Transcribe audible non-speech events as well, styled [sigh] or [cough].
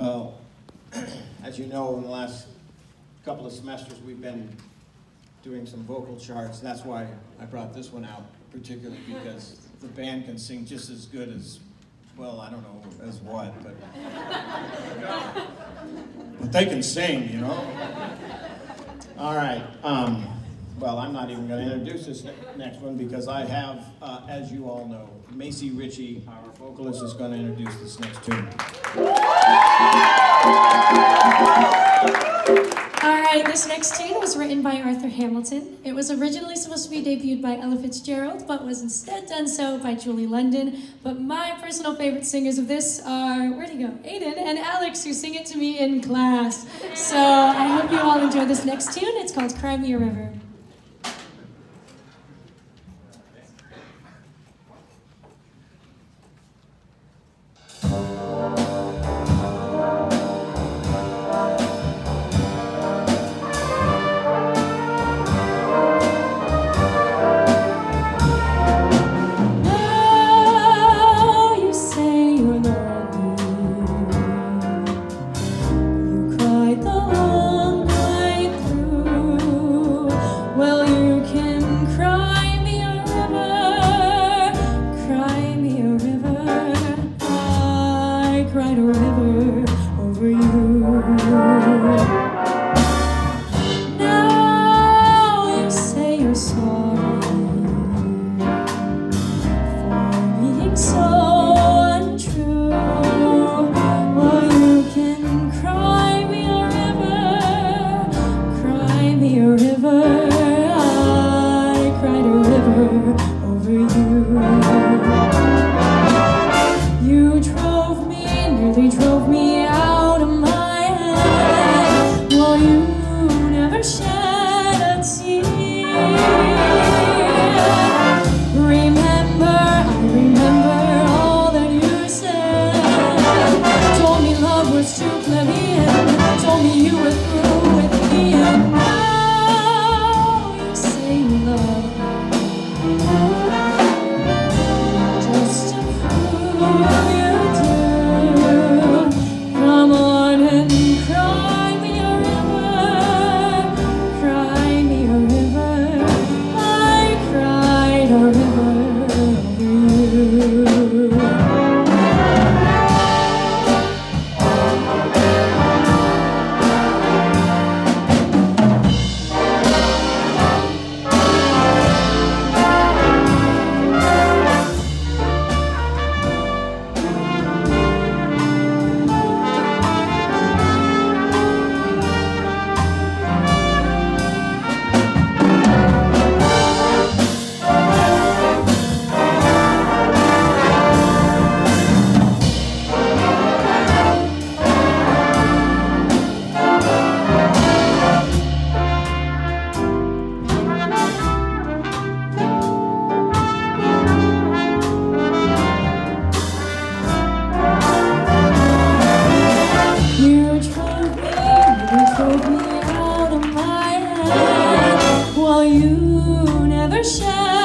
Well, [clears throat] as you know, in the last couple of semesters, we've been doing some vocal charts. That's why I brought this one out particularly because the band can sing just as good as, well, I don't know as what, but but they can sing, you know. All right. Um, well, I'm not even going to introduce this ne- next one because I have, uh, as you all know, Macy Ritchie, our vocalist, is going to introduce this next tune. All right, this next tune was written by Arthur Hamilton. It was originally supposed to be debuted by Ella Fitzgerald, but was instead done so by Julie London. But my personal favorite singers of this are, where'd he go? Aiden and Alex, who sing it to me in class. So I hope you all enjoy this next tune. It's called Cry Me a River. shine.